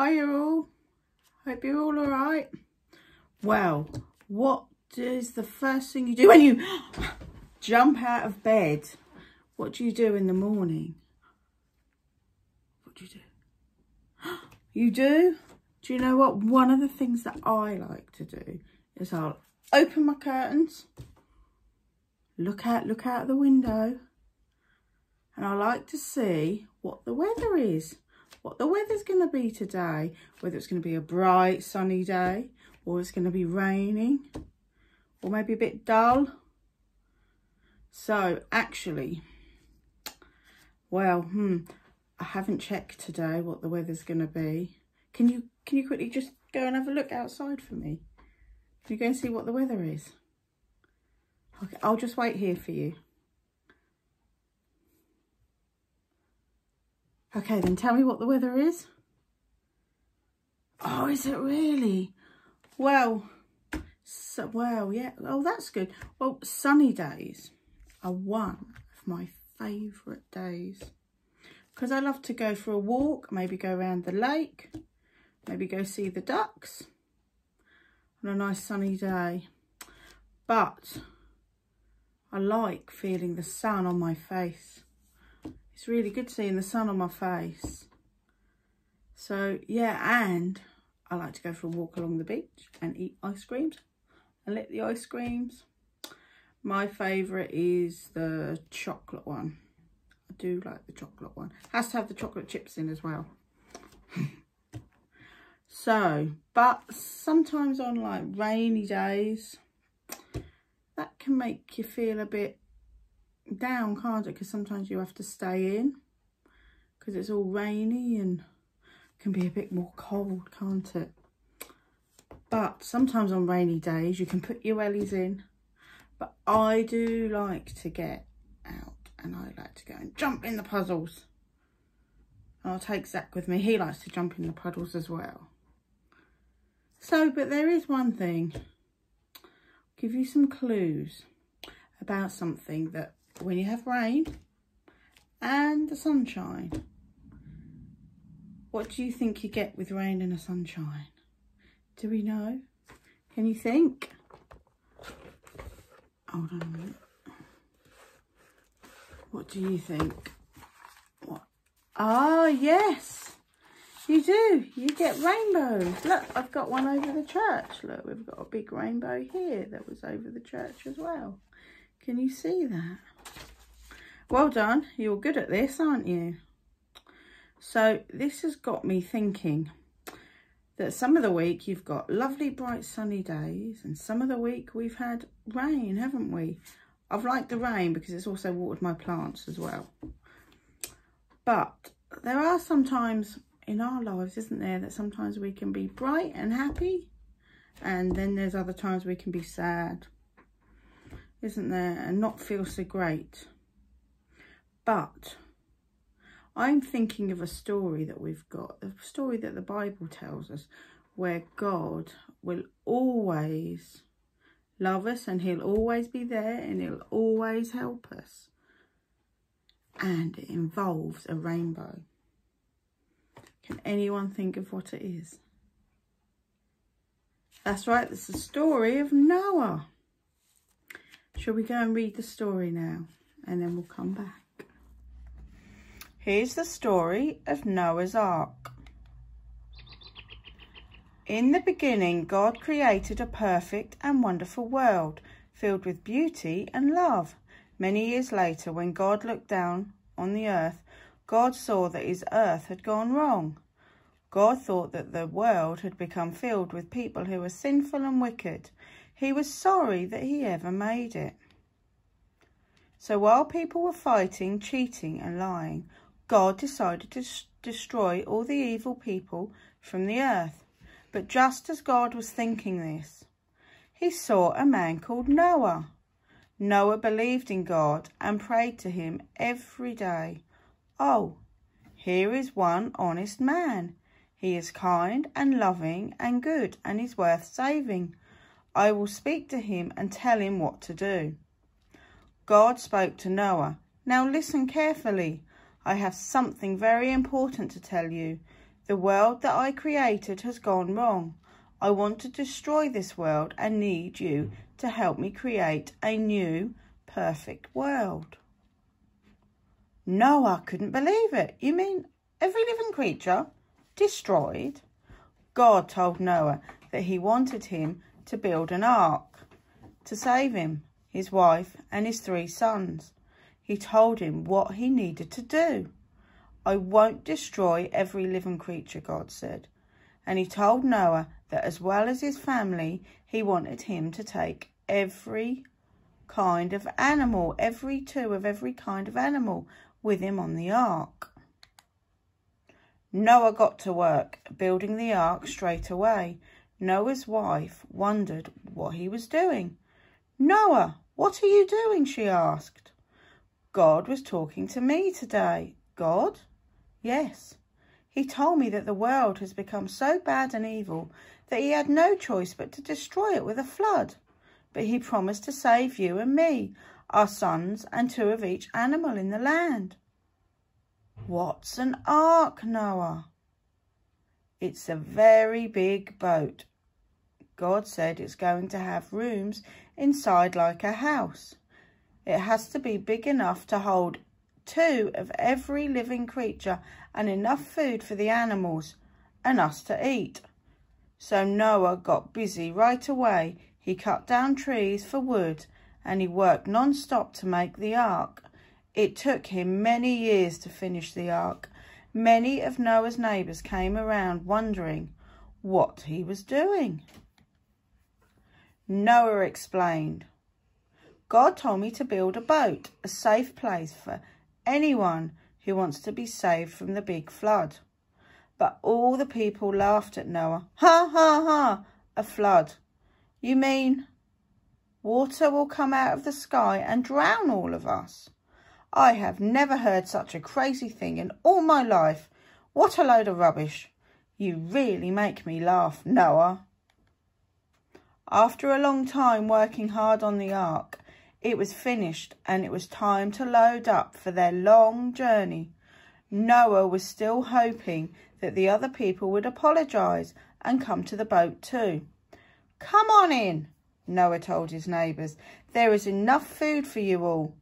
Hi you all. Hope you're all alright. Well, what is the first thing you do when you jump out of bed? What do you do in the morning? What do you do? You do? Do you know what? One of the things that I like to do is I'll open my curtains, look out, look out the window, and I like to see what the weather is what the weather's going to be today, whether it's going to be a bright sunny day or it's going to be raining or maybe a bit dull. So actually, well, hmm, I haven't checked today what the weather's going to be. Can you can you quickly just go and have a look outside for me? Can you go and see what the weather is? Okay, I'll just wait here for you. Okay, then tell me what the weather is. Oh, is it really? Well, so, well, yeah. Oh, that's good. Well, sunny days are one of my favourite days. Because I love to go for a walk, maybe go around the lake, maybe go see the ducks on a nice sunny day. But I like feeling the sun on my face. It's really good seeing the sun on my face. So, yeah, and I like to go for a walk along the beach and eat ice creams and lick the ice creams. My favourite is the chocolate one. I do like the chocolate one. Has to have the chocolate chips in as well. so, but sometimes on like rainy days, that can make you feel a bit down, can't it? Because sometimes you have to stay in because it's all rainy and can be a bit more cold, can't it? But sometimes on rainy days you can put your wellies in. But I do like to get out and I like to go and jump in the puddles. I'll take Zach with me. He likes to jump in the puddles as well. So, but there is one thing. I'll give you some clues about something that when you have rain and the sunshine, what do you think you get with rain and a sunshine? Do we know? Can you think? Hold on a minute. What do you think? What? Ah, yes. You do. You get rainbows. Look, I've got one over the church. Look, we've got a big rainbow here that was over the church as well. Can you see that? Well done. You're good at this, aren't you? So this has got me thinking that some of the week you've got lovely bright sunny days and some of the week we've had rain, haven't we? I've liked the rain because it's also watered my plants as well. But there are some times in our lives, isn't there, that sometimes we can be bright and happy and then there's other times we can be sad, isn't there, and not feel so great. But I'm thinking of a story that we've got, a story that the Bible tells us, where God will always love us and he'll always be there and he'll always help us. And it involves a rainbow. Can anyone think of what it is? That's right, it's the story of Noah. Shall we go and read the story now? And then we'll come back. Here's the story of Noah's Ark. In the beginning, God created a perfect and wonderful world filled with beauty and love. Many years later, when God looked down on the earth, God saw that his earth had gone wrong. God thought that the world had become filled with people who were sinful and wicked. He was sorry that he ever made it. So while people were fighting, cheating and lying, God decided to destroy all the evil people from the earth. But just as God was thinking this, he saw a man called Noah. Noah believed in God and prayed to him every day. Oh, here is one honest man. He is kind and loving and good and is worth saving. I will speak to him and tell him what to do. God spoke to Noah. Now listen carefully. I have something very important to tell you. The world that I created has gone wrong. I want to destroy this world and need you to help me create a new, perfect world. Noah couldn't believe it. You mean every living creature destroyed? God told Noah that he wanted him to build an ark to save him, his wife, and his three sons. He told him what he needed to do. I won't destroy every living creature, God said. And he told Noah that as well as his family, he wanted him to take every kind of animal, every two of every kind of animal with him on the ark. Noah got to work building the ark straight away. Noah's wife wondered what he was doing. Noah, what are you doing? she asked. God was talking to me today. God? Yes. He told me that the world has become so bad and evil that he had no choice but to destroy it with a flood. But he promised to save you and me, our sons, and two of each animal in the land. What's an ark, Noah? It's a very big boat. God said it's going to have rooms inside like a house. It has to be big enough to hold two of every living creature and enough food for the animals and us to eat. So Noah got busy right away. He cut down trees for wood and he worked non-stop to make the ark. It took him many years to finish the ark. Many of Noah's neighbours came around wondering what he was doing. Noah explained, God told me to build a boat, a safe place for anyone who wants to be saved from the big flood. But all the people laughed at Noah. Ha, ha, ha, a flood. You mean water will come out of the sky and drown all of us? I have never heard such a crazy thing in all my life. What a load of rubbish. You really make me laugh, Noah. After a long time working hard on the ark, it was finished and it was time to load up for their long journey. Noah was still hoping that the other people would apologise and come to the boat too. Come on in, Noah told his neighbours. There is enough food for you all.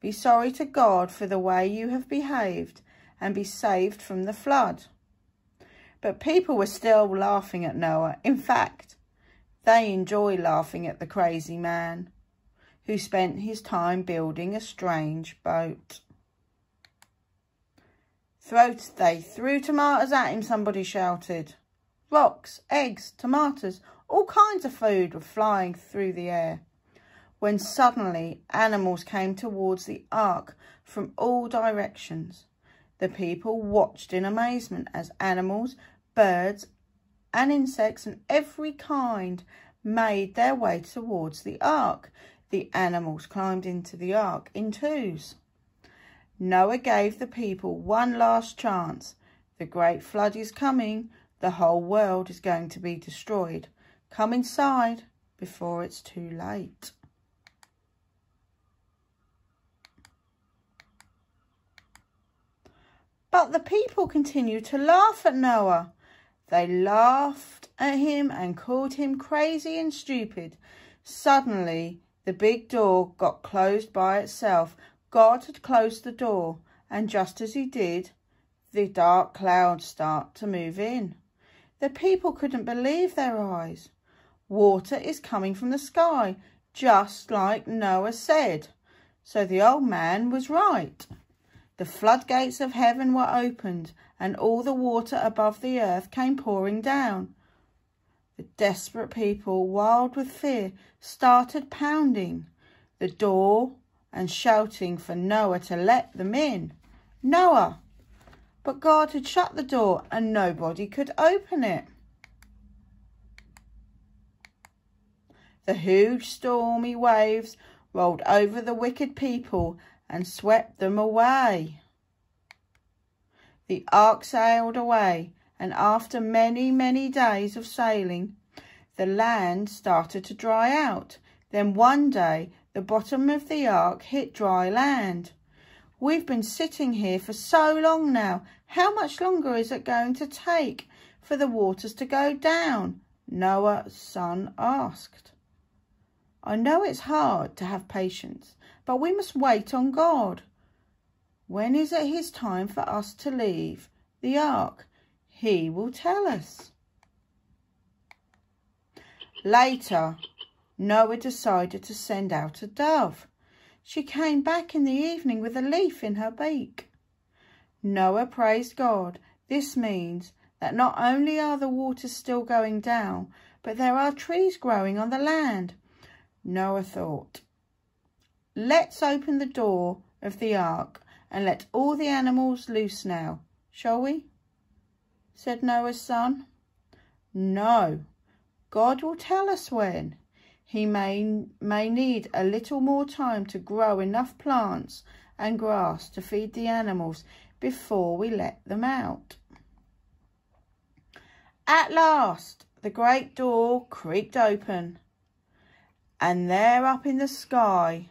Be sorry to God for the way you have behaved and be saved from the flood. But people were still laughing at Noah. In fact, they enjoy laughing at the crazy man who spent his time building a strange boat. Throw, they threw tomatoes at him, somebody shouted. Rocks, eggs, tomatoes, all kinds of food were flying through the air. When suddenly animals came towards the ark from all directions. The people watched in amazement as animals, birds and insects and every kind made their way towards the ark. The animals climbed into the ark in twos. Noah gave the people one last chance. The great flood is coming. The whole world is going to be destroyed. Come inside before it's too late. But the people continued to laugh at Noah. They laughed at him and called him crazy and stupid. Suddenly, the big door got closed by itself. God had closed the door, and just as he did, the dark clouds start to move in. The people couldn't believe their eyes. Water is coming from the sky, just like Noah said. So the old man was right. The floodgates of heaven were opened, and all the water above the earth came pouring down. The desperate people, wild with fear, started pounding the door and shouting for Noah to let them in. Noah! But God had shut the door and nobody could open it. The huge stormy waves rolled over the wicked people and swept them away. The ark sailed away and after many, many days of sailing, the land started to dry out. Then one day, the bottom of the ark hit dry land. We've been sitting here for so long now. How much longer is it going to take for the waters to go down? Noah's son asked. I know it's hard to have patience, but we must wait on God. When is it his time for us to leave the ark? He will tell us. Later, Noah decided to send out a dove. She came back in the evening with a leaf in her beak. Noah praised God. This means that not only are the waters still going down, but there are trees growing on the land. Noah thought, let's open the door of the ark and let all the animals loose now, shall we? said Noah's son. No, God will tell us when. He may, may need a little more time to grow enough plants and grass to feed the animals before we let them out. At last, the great door creaked open, and there up in the sky,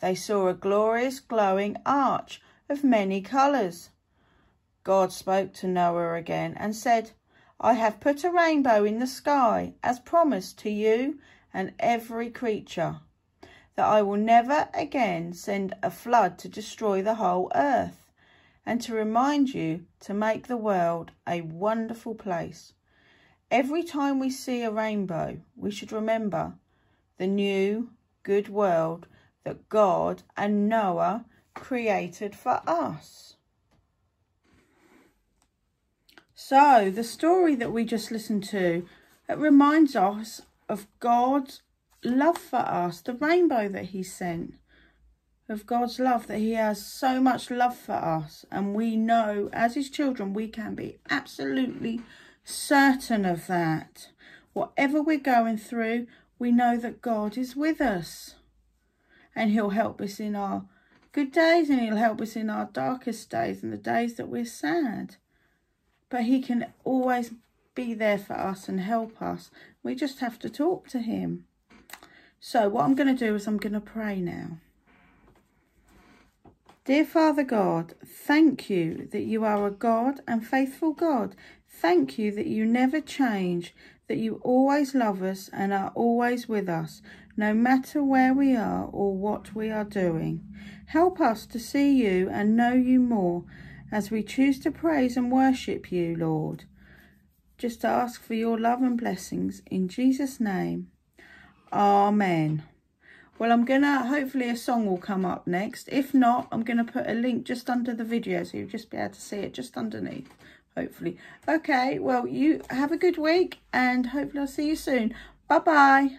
they saw a glorious glowing arch of many colours. God spoke to Noah again and said, I have put a rainbow in the sky as promised to you and every creature, that I will never again send a flood to destroy the whole earth, and to remind you to make the world a wonderful place. Every time we see a rainbow, we should remember the new good world that God and Noah created for us. So the story that we just listened to, it reminds us of God's love for us, the rainbow that he sent, of God's love, that he has so much love for us. And we know, as his children, we can be absolutely certain of that. Whatever we're going through, we know that God is with us. And he'll help us in our good days and he'll help us in our darkest days and the days that we're sad but he can always be there for us and help us. We just have to talk to him. So what I'm going to do is I'm going to pray now. Dear Father God, thank you that you are a God and faithful God. Thank you that you never change, that you always love us and are always with us, no matter where we are or what we are doing. Help us to see you and know you more as we choose to praise and worship you, Lord. Just ask for your love and blessings in Jesus' name. Amen. Well, I'm going to, hopefully a song will come up next. If not, I'm going to put a link just under the video so you'll just be able to see it just underneath, hopefully. Okay, well, you have a good week and hopefully I'll see you soon. Bye-bye.